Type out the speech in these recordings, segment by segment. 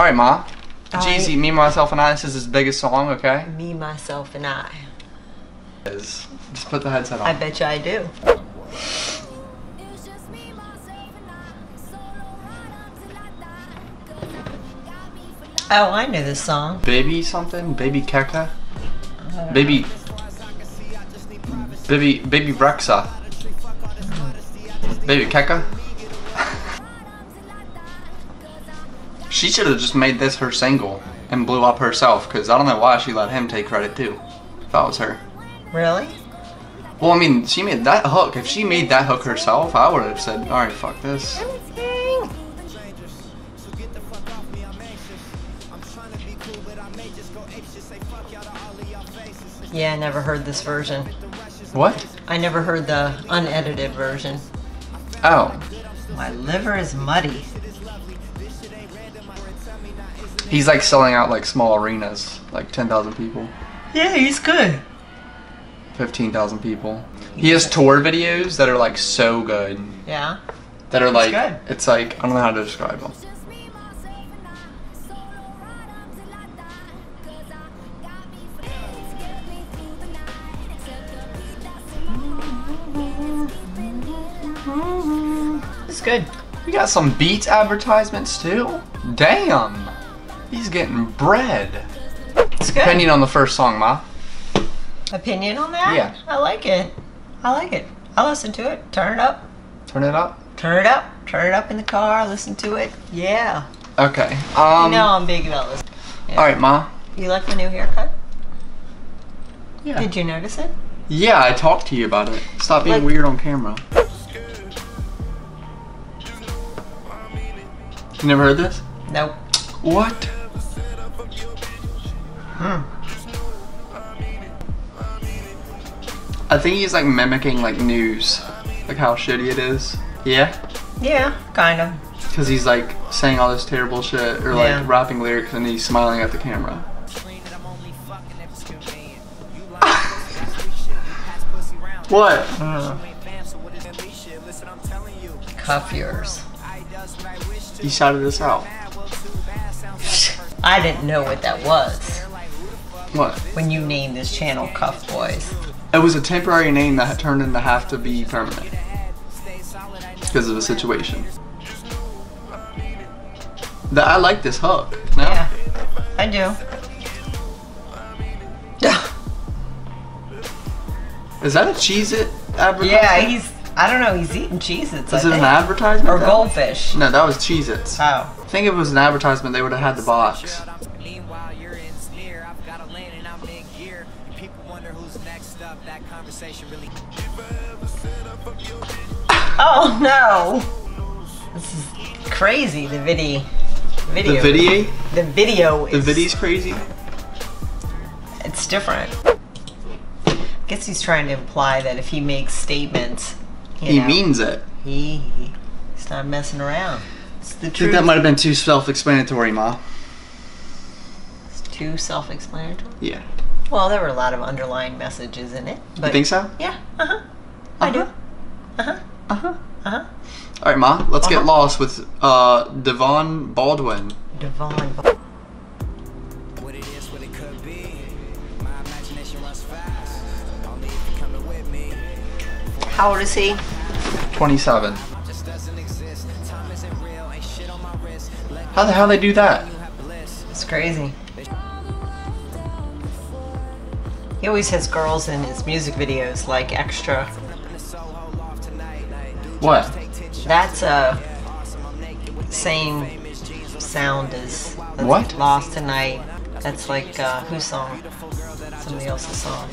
Alright, Ma. G-Eazy, Me, Myself, and I, this is his biggest song, okay? Me, myself, and I. Is Just put the headset on. I bet you I do. Oh, I know this song. Baby something? Baby Keka? Baby. Baby. Bebe Rexha. Baby Keka? she should have just made this her single and blew up herself because I don't know why she let him take credit too. If that was her. Really? Well, I mean, she made that hook. If she made that hook herself, I would have said, alright, fuck this. Yeah, I never heard this version. What? I never heard the unedited version. Oh. My liver is muddy. He's like selling out like small arenas, like 10,000 people, Yeah, he's good. 15,000 people. He has tour videos that are like so good. Yeah. That are like, good. it's like, I don't know how to describe them. It's good. We got some Beats advertisements too. Damn. He's getting bread. It's good. Opinion on the first song, Ma. Opinion on that? Yeah. I like it. I like it. I'll listen to it. Turn it up. Turn it up. Turn it up. Turn it up in the car. Listen to it. Yeah. Okay. Um. you know I'm big about this. All right, Ma. You like my new haircut? Yeah. Did you notice it? Yeah, I talked to you about it. Stop being Like- weird on camera. You never heard this? Nope. What? Hmm. I think he's like mimicking like news, like how shitty it is. Yeah, Yeah, kind of. because he's like saying all this terrible shit or Yeah. like rapping lyrics and he's smiling at the camera. what? Cuff yours. He shouted us out. I didn't know what that was What? when you named this channel Cuff Boys. It was a temporary name that turned into have to be permanent because of the situation. That I like this hook. No? Yeah, I do. Yeah. Is that a Cheez It? Yeah, he's. I don't know. He's eating Cheez-Its. Is I it an advertisement? Or goldfish. No, that was Cheez Its. Oh. I Oh. think if it was an advertisement, they would have had the box. Meanwhile, you're in snare. I've got a lane and I'm in gear. People wonder who's next up. That conversation really. Oh no! This is crazy. The video. Video. The video? The video The is. video's crazy? It's different. I guess he's trying to imply that if he makes statements, He know, means it. he he's not messing around. It's the I think that might have been too self-explanatory, Ma. It's too self-explanatory. Yeah. Well, there were a lot of underlying messages in it. But you think so? Yeah. Uh huh. I do. Uh-huh. Uh huh. Uh-huh. Uh. Alright, Ma, let's get Uh-huh. lost with uh, Devon Baldwin. Devon. What it is, what it could be. My imagination runs fast. How old is he? 27. Just doesn't exist. Time isn't real. Ain't shit on my wrist. Let How the hell they do that? you have bliss. It's crazy. He always has girls in his music videos like extra. So hold off tonight. What? That's a same sound as What? Lost Tonight. That's like uh, whose song? Somebody else's song.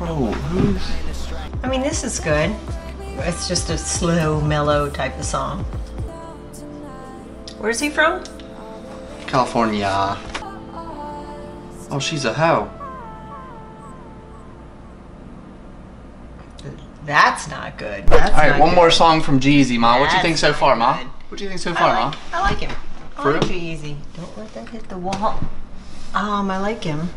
Oh, who's... I mean, this is good. It's just a slow, mellow type of song. Where's he from? California. Oh, she's a hoe. That's not good. That's Alright, one good. more song from G-Eazy, Ma. What do you think so far, Ma? good. What do you think so far, I Ma? I like him. I For like real? G-Eazy. Don't let that hit the wall. Um, I like him.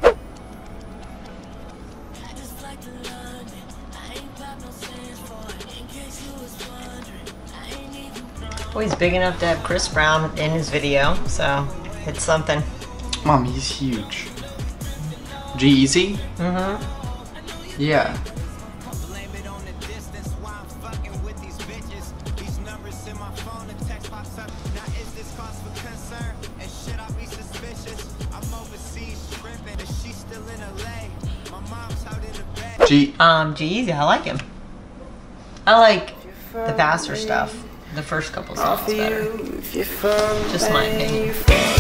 Well, he's big enough to have Chris Brown in his video, so it's something. Mom, he's huge. G-Eazy? Mm-hmm. Yeah. G. Um, G-Eazy, I like him. I like the faster stuff. The first couple songs better. Just my opinion.